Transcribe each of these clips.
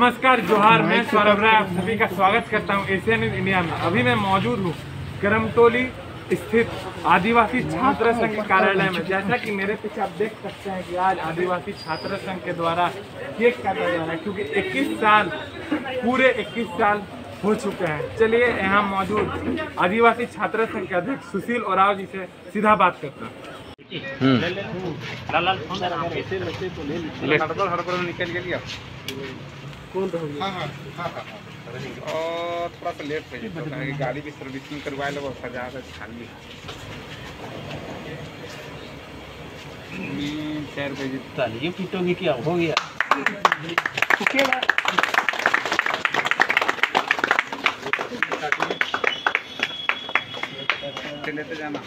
नमस्कार जोहार मैं सौरभ राय आप सभी का स्वागत करता हूँ एशियन न्यूज़ इंडिया में। अभी मैं मौजूद हूँ करमटोली स्थित आदिवासी छात्र संघ के कार्यालय में। जैसा कि मेरे पीछे आप देख सकते हैं कि आज आदिवासी छात्र संघ के द्वारा केक काटा जा रहा है क्योंकि 21 साल पूरे 21 साल हो चुके हैं। चलिए यहाँ मौजूद आदिवासी छात्र संघ के अध्यक्ष सुशील ओराव जी से सीधा बात करता हूँ। निकल गया। हाँ हाँ हाँ हाँ और थोड़ा सा लेट हो जाता है कि गाड़ी की सर्विसिंग करवा लो वो सजा कर खाली। हम्म, चार बजे। तालियाँ पीटोगे क्या? हो गया। चले तो जाना।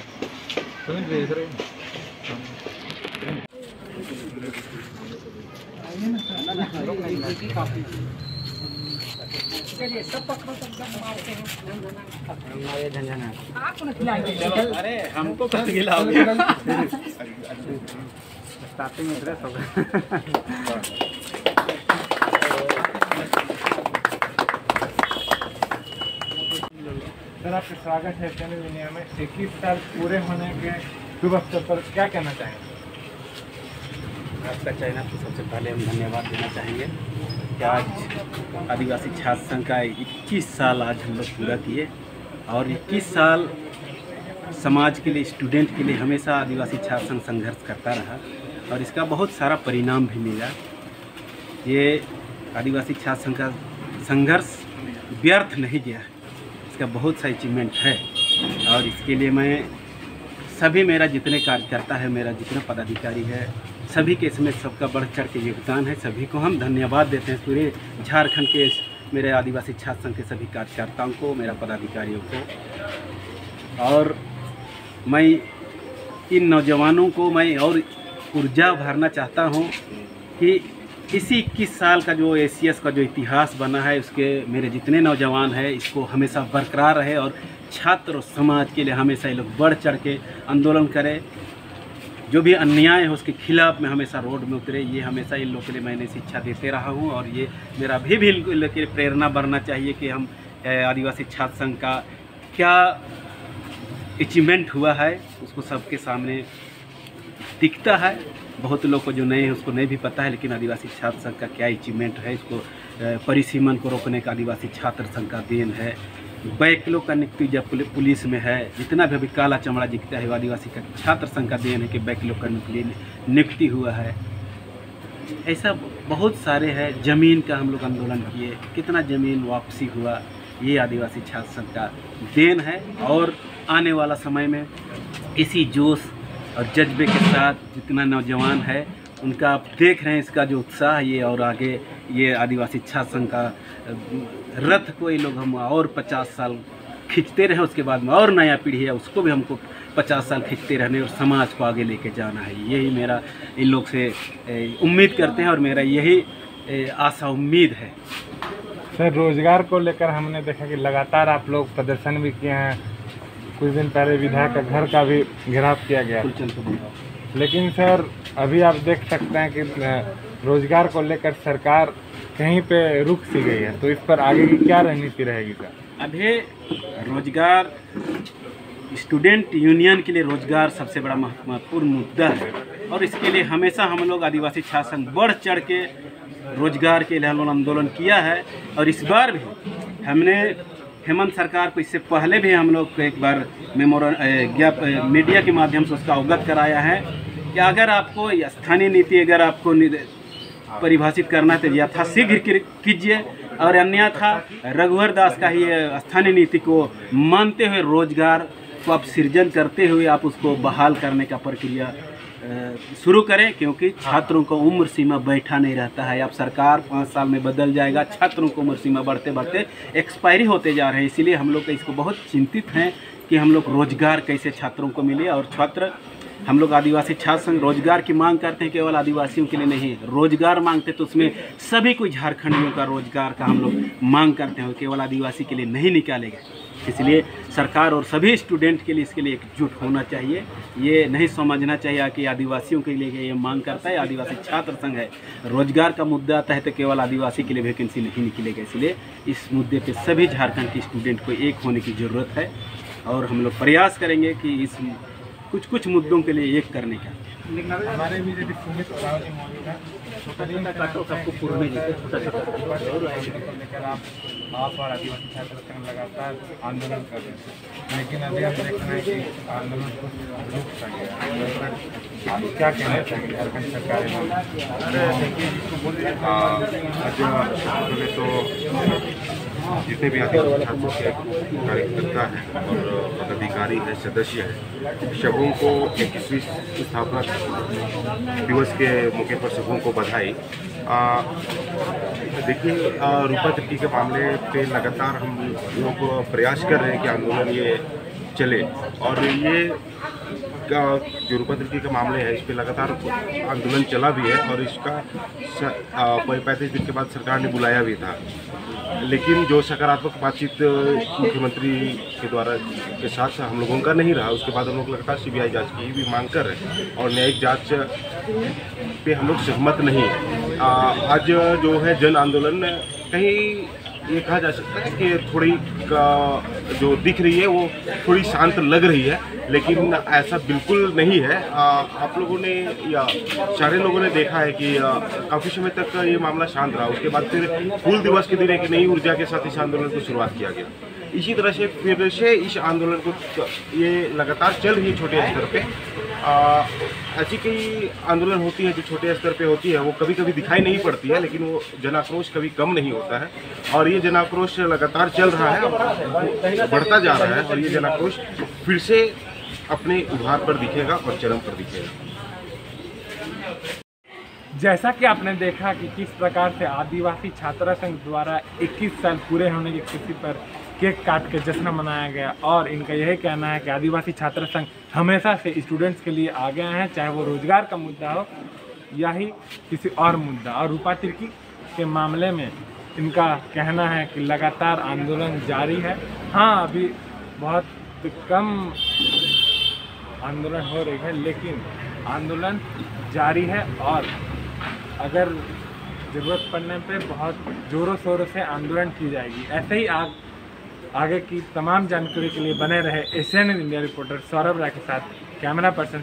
सर, आपका स्वागत है न्यूज़ इंडिया में। इक्कीस साल पूरे होने के शुभ अवसर पर क्या कहना चाहेंगे? आपका चैनल को सबसे पहले हम धन्यवाद देना चाहेंगे कि आज आदिवासी छात्र संघ का 21 साल आज हम लोग पूरा किए और 21 साल समाज के लिए स्टूडेंट के लिए हमेशा आदिवासी छात्र संघ संघर्ष करता रहा और इसका बहुत सारा परिणाम भी मिला। ये आदिवासी छात्र संघ का संघर्ष व्यर्थ नहीं गया। इसका बहुत सा अचीवमेंट है और इसके लिए मैं सभी, मेरा जितने कार्यकर्ता है, मेरा जितना पदाधिकारी है सभी के इसमें सबका बढ़ चढ़ के योगदान है। सभी को हम धन्यवाद देते हैं पूरे झारखंड के मेरे आदिवासी छात्र संघ के सभी कार्यकर्ताओं को, मेरा पदाधिकारियों को। और मैं इन नौजवानों को मैं और ऊर्जा भरना चाहता हूँ कि इसी इक्कीस साल का जो एसीएस का जो इतिहास बना है, उसके मेरे जितने नौजवान हैं, इसको हमेशा बरकरार रहे और छात्र और समाज के लिए हमेशा ये लोग बढ़ चढ़ के आंदोलन करें। जो भी अन्याय है उसके खिलाफ मैं हमेशा रोड में उतरे, ये हमेशा इन लोगों के लिए मैंने शिक्षा देते रहा हूँ और ये मेरा भी भी इन लोगों के लिए प्रेरणा बनना चाहिए कि हम आदिवासी छात्र संघ का क्या अचीवमेंट हुआ है, उसको सबके सामने दिखता है। बहुत लोग को जो नए हैं उसको नहीं भी पता है, लेकिन आदिवासी छात्र संघ का क्या अचीवमेंट है, इसको परिसीमन को रोकने का आदिवासी छात्र संघ का देन है। बैकलो का नियुक्ति जब पुलिस में है, जितना भी अभी काला चमड़ा दिखता है, आदिवासी का छात्र संघ का देन है कि बैकलो का नियुक्ति हुआ है। ऐसा बहुत सारे हैं, ज़मीन का हम लोग आंदोलन किए, कितना ज़मीन वापसी हुआ, ये आदिवासी छात्र संघ का देन है। और आने वाला समय में इसी जोश और जज्बे के साथ जितना नौजवान है, उनका आप देख रहे हैं इसका जो उत्साह ये और आगे ये आदिवासी छात्र संघ का रथ को ये लोग हम और पचास साल खींचते रहे उसके बाद में और नया पीढ़ी है उसको भी हमको पचास साल खींचते रहने और समाज को आगे लेके जाना है। यही मेरा इन लोग से उम्मीद करते हैं और मेरा यही आशा उम्मीद है। सर रोज़गार को लेकर हमने देखा कि लगातार आप लोग प्रदर्शन भी किए हैं। कुछ दिन पहले विधायक का घर का भी घेराव किया गया। बताओ। लेकिन सर अभी आप देख सकते हैं कि रोज़गार को लेकर सरकार कहीं पे रुक सी गई है तो इस पर आगे की क्या रणनीति रहेगी सर? अभी रोज़गार, स्टूडेंट यूनियन के लिए रोज़गार सबसे बड़ा महत्वपूर्ण मुद्दा है। और इसके लिए हमेशा हम लोग आदिवासी छात्र संघ बढ़ चढ़ के रोज़गार के लिए हम लोग आंदोलन किया है। और इस बार भी हमने हेमंत सरकार को इससे पहले भी हम लोग एक बार मेमोर ज्ञाप मीडिया के माध्यम से उसका अवगत कराया है कि अगर आपको स्थानीय नीति, अगर आपको परिभाषित करना तो यथाशीघ्र की- कीजिए। और अन्यथा रघुवर दास का ही स्थानीय नीति को मानते हुए रोज़गार को आप सृजन करते हुए आप उसको बहाल करने का प्रक्रिया शुरू करें, क्योंकि छात्रों को उम्र सीमा बैठा नहीं रहता है। अब सरकार पाँच साल में बदल जाएगा, छात्रों को उम्र सीमा बढ़ते बढ़ते एक्सपायरी होते जा रहे हैं। इसीलिए हम लोग इसको बहुत चिंतित हैं कि हम लोग रोज़गार कैसे छात्रों को मिले। और छात्र हम लोग आदिवासी छात्र संघ रोज़गार की मांग करते हैं, केवल आदिवासियों के लिए नहीं, रोज़गार मांगते तो उसमें सभी कोई झारखंडियों का रोज़गार का हम लोग मांग करते हैं केवल आदिवासी के लिए नहीं निकालेगा। इसलिए सरकार और सभी स्टूडेंट के लिए इसके लिए एकजुट होना चाहिए। ये नहीं समझना चाहिए कि आदिवासियों के लिए ये मांग करता है, आदिवासी छात्र संघ है। रोज़गार का मुद्दा आता है तो केवल आदिवासी के लिए वैकेंसी नहीं निकलेगा। इसलिए इस मुद्दे पे सभी झारखंड के स्टूडेंट को एक होने की ज़रूरत है और हम लोग प्रयास करेंगे कि इस कुछ कुछ मुद्दों के लिए एक करने का। हमारे भी यदि सुमित मौजूद हैं लेकर आप आप और आदिवासी छात्र संघ लगातार आंदोलन कर रहे हैं। लेकिन अभी हम देख रहे हैं कि आंदोलन को रुक सा गया आंदोलन आप क्या कहना चाहेंगे? झारखंड सरकार पहले तो जितने भी आदिवासी छात्रों के कार्यकर्ता हैं और पदाधिकारी हैं, सदस्य हैं सबों को इक्कीसवीं स्थापना दिवस के मौके पर सबों को बधाई। देखिए रूपा तिर्की के मामले पे लगातार हम लोग प्रयास कर रहे हैं कि आंदोलन ये चले। और ये का जो रूपा तिर्की के मामले है, इस पर लगातार आंदोलन चला भी है और इसका पैंतीस दिन के बाद सरकार ने बुलाया भी था। लेकिन जो सकारात्मक बातचीत मुख्यमंत्री के द्वारा के साथ हम लोगों का नहीं रहा, उसके बाद हम लोग लगातार सीबीआई जाँच की भी मांग कर रहे और न्यायिक जाँच पे हम लोग सहमत नहीं आज जो है जन आंदोलन कहीं ये कहा जा सकता है कि थोड़ी का जो दिख रही है वो थोड़ी शांत लग रही है लेकिन ऐसा बिल्कुल नहीं है। आ, आप लोगों ने या सारे लोगों ने देखा है कि काफ़ी समय तक ये मामला शांत रहा। उसके बाद फिर फूल दिवस के दिन एक नई ऊर्जा के साथ इस आंदोलन को शुरुआत किया गया। इसी तरह से फिर से इस आंदोलन को ये लगातार चल रही है छोटे स्तर पे। ऐसी कई आंदोलन होती है जो छोटे स्तर पे होती है, वो कभी कभी दिखाई नहीं पड़ती है, लेकिन वो जनाक्रोश कभी कम नहीं होता है। और ये जनाक्रोश लगातार चल रहा है बढ़ता जा रहा है, और ये जनाक्रोश फिर से अपने उभार पर दिखेगा और चरम पर दिखेगा। जैसा कि आपने देखा कि किस प्रकार से आदिवासी छात्रा संघ द्वारा 21 साल पूरे होने की खुशी पर केक काट के जश्न मनाया गया और इनका यही कहना है कि आदिवासी छात्र संघ हमेशा से स्टूडेंट्स के लिए आगे हैं, चाहे वो रोज़गार का मुद्दा हो या ही किसी और मुद्दा। और रूपा तिर्की के मामले में इनका कहना है कि लगातार आंदोलन जारी है। हाँ अभी बहुत कम आंदोलन हो रही है, लेकिन आंदोलन जारी है और अगर ज़रूरत पड़ने पे बहुत ज़ोरों शोरों से आंदोलन की जाएगी। ऐसे ही आग आगे की तमाम जानकारी के लिए बने रहे Asian India reporter Saurabh Rai के साथ कैमरा पर्सन